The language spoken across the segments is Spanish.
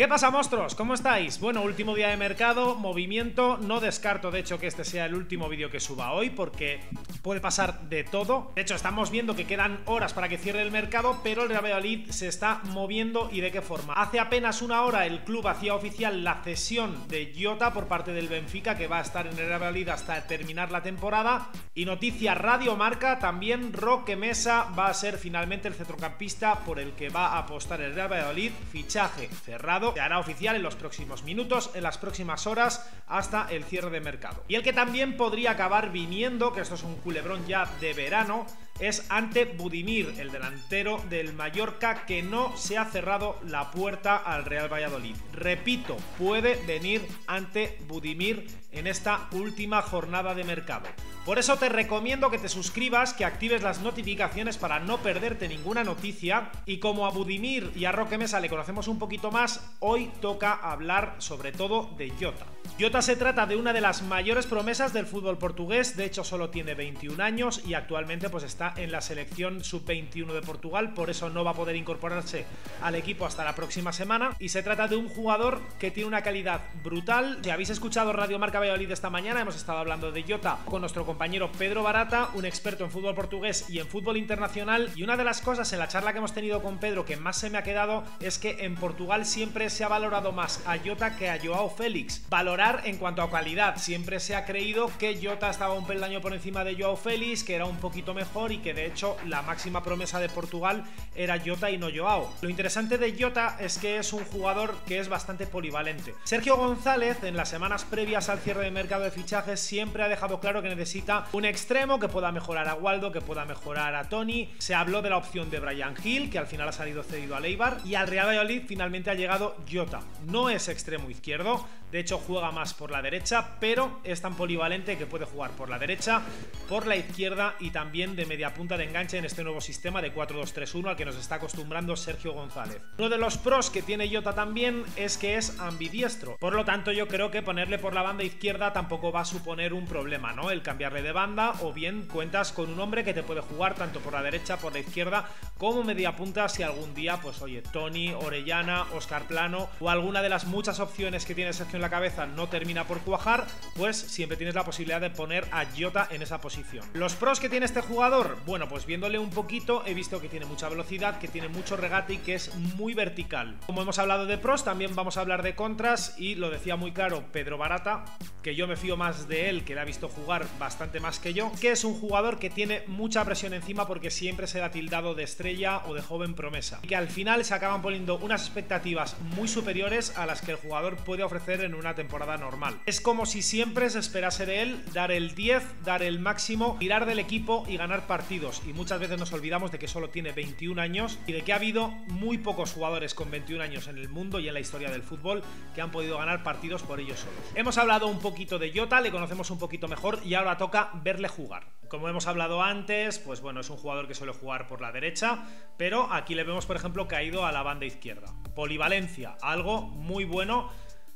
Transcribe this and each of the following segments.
¿Qué pasa, monstruos? ¿Cómo estáis? Bueno, último día de mercado, movimiento. No descarto, de hecho, que este sea el último vídeo que suba hoy, porque puede pasar de todo. De hecho, estamos viendo que quedan horas para que cierre el mercado, pero el Real Valladolid se está moviendo y de qué forma. Hace apenas una hora el club hacía oficial la cesión de Jota por parte del Benfica, que va a estar en el Real Valladolid hasta terminar la temporada. Y noticia Radio Marca, también Roque Mesa va a ser finalmente el centrocampista por el que va a apostar el Real Valladolid. Fichaje cerrado se hará oficial en los próximos minutos, en las próximas horas, hasta el cierre de mercado. Y el que también podría acabar viniendo, que esto es un culebrón ya de verano, es ante Budimir, el delantero del Mallorca, que no se ha cerrado la puerta al Real Valladolid. Repito, puede venir ante Budimir en esta última jornada de mercado. Por eso te recomiendo que te suscribas, que actives las notificaciones para no perderte ninguna noticia. Y como a Budimir y a Roque Mesa le conocemos un poquito más, hoy toca hablar sobre todo de Jota. Jota se trata de una de las mayores promesas del fútbol portugués, de hecho solo tiene 21 años y actualmente pues está en la selección sub-21 de Portugal, por eso no va a poder incorporarse al equipo hasta la próxima semana y se trata de un jugador que tiene una calidad brutal. Si habéis escuchado Radio Marca Valladolid esta mañana, hemos estado hablando de Jota con nuestro compañero Pedro Barata, un experto en fútbol portugués y en fútbol internacional y una de las cosas en la charla que hemos tenido con Pedro que más se me ha quedado es que en Portugal siempre se ha valorado más a Jota que a Joao Félix. Valorar en cuanto a calidad. Siempre se ha creído que Jota estaba un peldaño por encima de Joao Félix, que era un poquito mejor y que de hecho la máxima promesa de Portugal era Jota y no Joao. Lo interesante de Jota es que es un jugador que es bastante polivalente. Sergio González, en las semanas previas al cierre de mercado de fichajes, siempre ha dejado claro que necesita un extremo que pueda mejorar a Waldo, que pueda mejorar a Tony. Se habló de la opción de Brian Hill, que al final ha salido cedido a Leibar, y al Real Valladolid finalmente ha llegado Jota. No es extremo izquierdo, de hecho juega más por la derecha, pero es tan polivalente que puede jugar por la derecha, por la izquierda y también de media punta de enganche en este nuevo sistema de 4-2-3-1 al que nos está acostumbrando Sergio González. Uno de los pros que tiene Jota también es que es ambidiestro, por lo tanto yo creo que ponerle por la banda izquierda tampoco va a suponer un problema, ¿no? El cambiarle de banda o bien cuentas con un hombre que te puede jugar tanto por la derecha, por la izquierda, como media punta si algún día, pues oye, Tony, Orellana, Oscar Plano o alguna de las muchas opciones que tiene Sergio la cabeza no termina por cuajar, pues siempre tienes la posibilidad de poner a Jota en esa posición. Los pros que tiene este jugador, bueno, pues viéndole un poquito he visto que tiene mucha velocidad, que tiene mucho regate y que es muy vertical. Como hemos hablado de pros, también vamos a hablar de contras y lo decía muy claro Pedro Barata, que yo me fío más de él, que le ha visto jugar bastante más que yo, que es un jugador que tiene mucha presión encima porque siempre se ha tildado de estrella o de joven promesa. Y que al final se acaban poniendo unas expectativas muy superiores a las que el jugador puede ofrecer en una temporada normal. Es como si siempre se esperase de él dar el 10, dar el máximo, tirar del equipo y ganar partidos. Y muchas veces nos olvidamos de que solo tiene 21 años y de que ha habido muy pocos jugadores con 21 años en el mundo y en la historia del fútbol que han podido ganar partidos por ellos solos. Hemos hablado un poquito de Jota, le conocemos un poquito mejor y ahora toca verle jugar. Como hemos hablado antes, pues bueno, es un jugador que suele jugar por la derecha, pero aquí le vemos, por ejemplo, caído a la banda izquierda. Polivalencia, algo muy bueno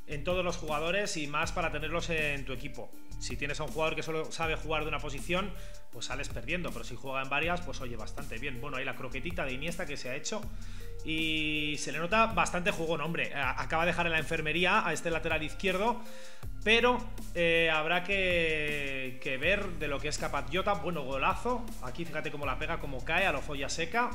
en todos los jugadores y más para tenerlos en tu equipo. Si tienes a un jugador que solo sabe jugar de una posición, pues sales perdiendo, pero si juega en varias, pues oye, bastante bien. Bueno, ahí la croquetita de Iniesta que se ha hecho y se le nota bastante jugón, hombre. Acaba de dejar en la enfermería a este lateral izquierdo, pero eh, habrá que, ver de lo que es capaz Jota. Bueno, golazo. Aquí fíjate cómo la pega, cómo cae a lo folla seca.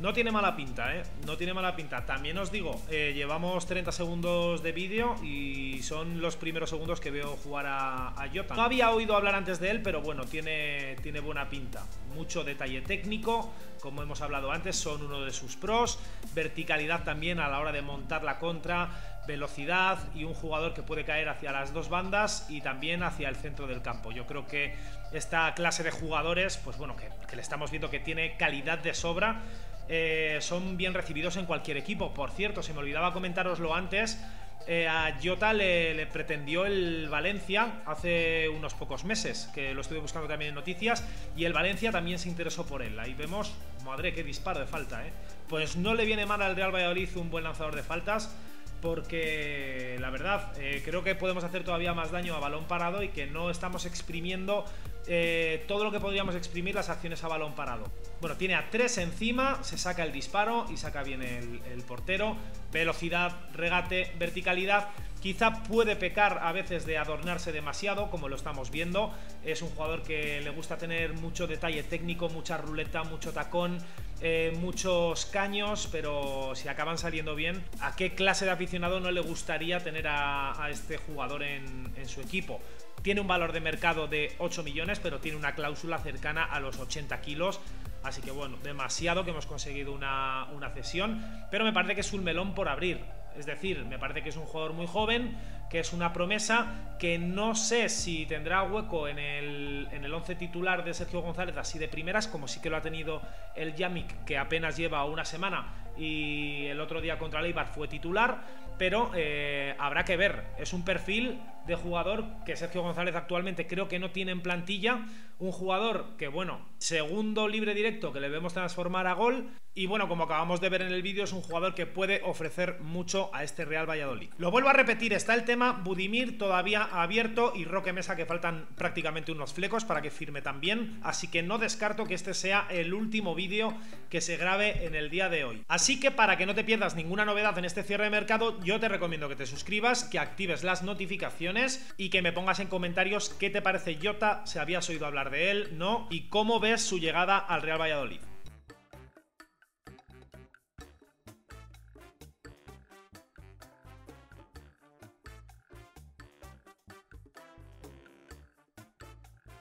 No tiene mala pinta, ¿eh? No tiene mala pinta. También os digo, eh, llevamos 30 segundos de vídeo y son los primeros segundos que veo jugar a, a Jota. No había oído hablar antes de él, pero bueno, tiene, tiene buena pinta. Mucho detalle técnico, como hemos hablado antes, son uno de sus pros. Verticalidad también a la hora de montar la contra, velocidad y un jugador que puede caer hacia las dos bandas y también hacia el centro del campo. Yo creo que esta clase de jugadores, pues bueno, que, que le estamos viendo que tiene calidad de sobra eh, son bien recibidos en cualquier equipo. Por cierto, se me olvidaba comentároslo antes. Eh, a Jota le, pretendió el Valencia hace unos pocos meses, que lo estuve buscando también en noticias, y el Valencia también se interesó por él. Ahí vemos, madre, qué disparo de falta, ¿eh? Pues no le viene mal al Real Valladolid un buen lanzador de faltas, porque la verdad, eh, creo que podemos hacer todavía más daño a balón parado y que no estamos exprimiendo eh, todo lo que podríamos exprimir las acciones a balón parado. Bueno, tiene a tres encima, se saca el disparo y saca bien el, portero. Velocidad, regate, verticalidad. Quizá puede pecar a veces de adornarse demasiado, como lo estamos viendo. Es un jugador que le gusta tener mucho detalle técnico, mucha ruleta, mucho tacón, eh, muchos caños, pero si acaban saliendo bien, ¿a qué clase de aficionado no le gustaría tener a, este jugador en su equipo? Tiene un valor de mercado de 8 millones, pero tiene una cláusula cercana a los 80 kilos. Así que bueno, demasiado que hemos conseguido una, una cesión, pero me parece que es un melón por abrir. Es decir, me parece que es un jugador muy joven, que es una promesa, que no sé si tendrá hueco en el, en el once titular de Sergio González así de primeras, como sí que lo ha tenido el Yamik, que apenas lleva una semana y el otro día contra Leibar fue titular, pero eh, habrá que ver. Es un perfil de jugador que Sergio González actualmente creo que no tiene en plantilla. Un jugador que, bueno, segundo libre directo que le vemos transformar a gol. Y bueno, como acabamos de ver en el vídeo, es un jugador que puede ofrecer mucho a este Real Valladolid. Lo vuelvo a repetir, está el tema Budimir todavía abierto y Roque Mesa que faltan prácticamente unos flecos para que firme también. Así que no descarto que este sea el último vídeo que se grabe en el día de hoy. Así que para que no te pierdas ninguna novedad en este cierre de mercado, yo te recomiendo que te suscribas, que actives las notificaciones y que me pongas en comentarios qué te parece Jota, si habías oído hablar de él, no, y cómo ves su llegada al Real Valladolid.